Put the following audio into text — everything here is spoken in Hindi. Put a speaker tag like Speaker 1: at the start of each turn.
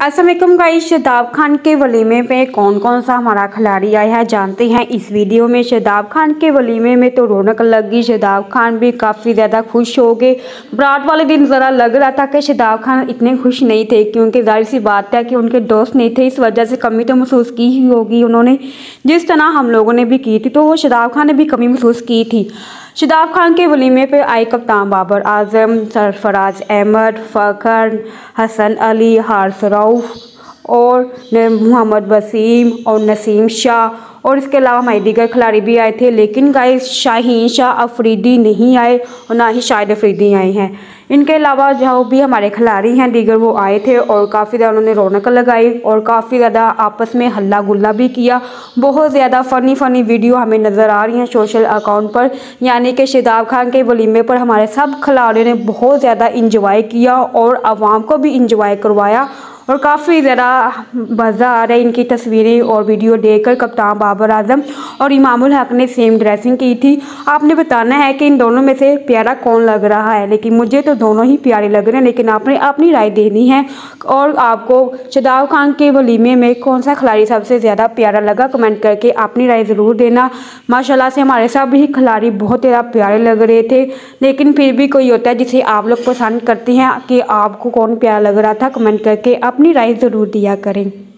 Speaker 1: असलम गाइस शदाब खान के वलीमे पे कौन कौन सा हमारा खिलाड़ी आया है, जानते हैं? इस वीडियो में शदाब खान के वलीमे में तो रौनक लगी शदाब खान भी काफ़ी ज़्यादा खुश हो गए। बरात वाले दिन ज़रा लग रहा था कि शदाब खान इतने खुश नहीं थे, क्योंकि ज़ाहिर सी बात है कि उनके दोस्त नहीं थे, इस वजह से कमी तो महसूस की ही होगी उन्होंने। जिस तरह हम लोगों ने भी की थी तो वो शदाब खान ने भी कमी महसूस की थी। शदाब खान के वलीमे पर आए कप्तान बाबर आज़म, सरफराज अहमद, फ़खर हसन अली हारसरऊफ़ और मोहम्मद वसीम और नसीम शाह और इसके अलावा हमारे दीगर खिलाड़ी भी आए थे, लेकिन गाइस शाहीन शाह अफरीदी नहीं आए और ना ही शाहिद अफरीदी आए हैं। इनके अलावा जो भी हमारे खिलाड़ी हैं, दीगर वो आए थे और काफ़ी ज़्यादा उन्होंने रौनक लगाई और काफ़ी ज़्यादा आपस में हल्ला गुल्ला भी किया। बहुत ज़्यादा फ़नी फ़नी वीडियो हमें नज़र आ रही हैं सोशल अकाउंट पर। यानी कि शिदाब खान के वलीमे पर हमारे सब खिलाड़ियों ने बहुत ज़्यादा इंजॉय किया और आवाम को भी इंजॉय करवाया। और काफ़ी ज़्यादा मज़ा आ रहा है इनकी तस्वीरें और वीडियो देखकर कप्तान बाबर आज़म और इमामुल हक ने सेम ड्रेसिंग की थी। आपने बताना है कि इन दोनों में से प्यारा कौन लग रहा है? लेकिन मुझे तो दोनों ही प्यारे लग रहे हैं, लेकिन आपने अपनी राय देनी है। और आपको शदाब खान के वलीमे में कौन सा खिलाड़ी सबसे ज़्यादा प्यारा लगा? कमेंट करके अपनी राय ज़रूर देना। माशाल्लाह से हमारे सब ही खिलाड़ी बहुत ज़्यादा प्यारे लग रहे थे, लेकिन फिर भी कोई होता है जिसे आप लोग पसंद करते हैं कि आपको कौन प्यारा लग रहा था? कमेंट करके आप अपनी राय ज़रूर दिया करें।